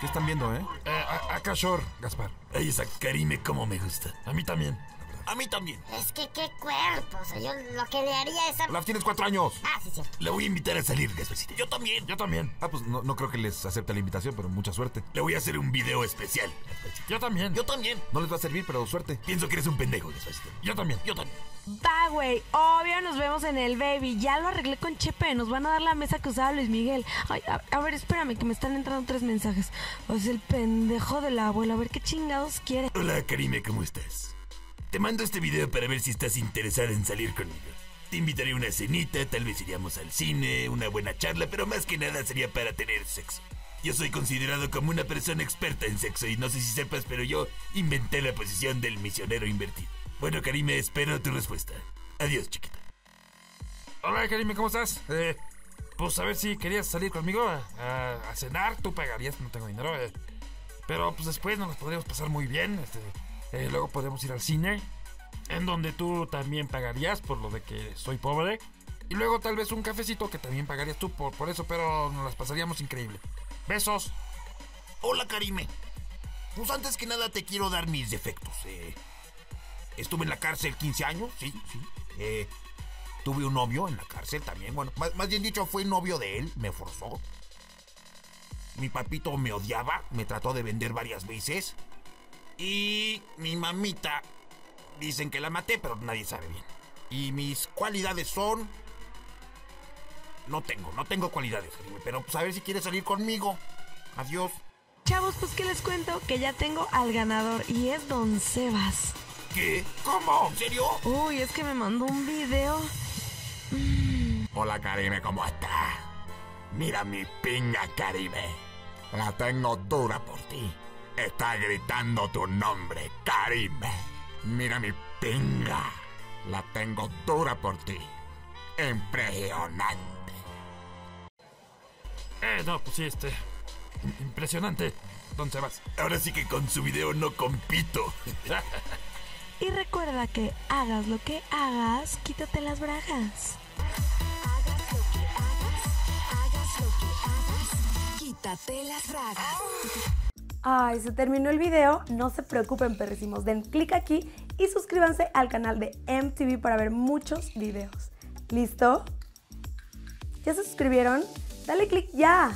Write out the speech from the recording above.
¿Qué están viendo, eh? Eh, a- Gaspar. Ay, esa Karime como me gusta. A mí también. A mí también. Es que qué cuerpo. O sea, yo lo que le haría es... a- Olaf, tienes cuatro años. Ah, sí, sí. Le voy a invitar a salir, Gasparcito. Yo también. Yo también. Ah, pues no, no creo que les acepte la invitación, pero mucha suerte. Le voy a hacer un video especial, Gasparcito. Yo también. Yo también. No les va a servir, pero suerte. Pienso que eres un pendejo, Gasparcito. Yo también. Yo también. Va, güey. Obvio, nos vemos en el baby. Ya lo arreglé con Chepe. Nos van a dar la mesa que usaba Luis Miguel. Ay, a, a ver, espérame, que me están entrando tres mensajes. O es el pendejo del abuelo. A ver qué chingados quiere. Hola, Karime, ¿cómo estás? Te mando este video para ver si estás interesada en salir conmigo. Te invitaré a una cenita, tal vez iríamos al cine, una buena charla, pero más que nada sería para tener sexo. Yo soy considerado como una persona experta en sexo y no sé si sepas, pero yo inventé la posición del misionero invertido. Bueno, Karime, espero tu respuesta. Adiós, chiquita. Hola, Karime, ¿cómo estás? Eh, pues a ver si querías salir conmigo a, cenar. Tú pagarías, no tengo dinero. eh. Pero pues después nos las podríamos pasar muy bien. Este, eh, luego podemos ir al cine, en donde tú también pagarías por lo de que soy pobre. Y luego tal vez un cafecito que también pagarías tú por, por eso, pero nos las pasaríamos increíble. Besos. Hola, Karime. Pues antes que nada te quiero dar mis defectos. eh. estuve en la cárcel 15 años, sí, sí. Eh, tuve un novio en la cárcel también. Bueno, más, más bien dicho, fue novio de él, me forzó. Mi papito me odiaba, me trató de vender varias veces. Y mi mamita, dicen que la maté, pero nadie sabe bien. Y mis cualidades son... No tengo, no tengo cualidades, pero pues a ver si quieres salir conmigo. Adiós. Chavos, pues que les cuento que ya tengo al ganador y es Don Sebas. ¿Qué? ¿Cómo? ¿En serio? Uy, es que me mandó un video. Hola, Karime, ¿cómo estás? Mira mi pinga, Karime. La tengo dura por ti. Está gritando tu nombre, Karime. Mira mi pinga. La tengo dura por ti. Impresionante. Eh, no, pues sí, este. im- Impresionante. Don Sebas. Ahora sí que con su video no compito. Y recuerda que hagas lo que hagas, quítate las bragas. Hagas lo que hagas, hagas lo que hagas, quítate las bragas. Ay, se terminó el video. No se preocupen, perrísimos. Den clic aquí y suscríbanse al canal de MTV para ver muchos videos. ¿Listo? ¿Ya se suscribieron? Dale clic ya.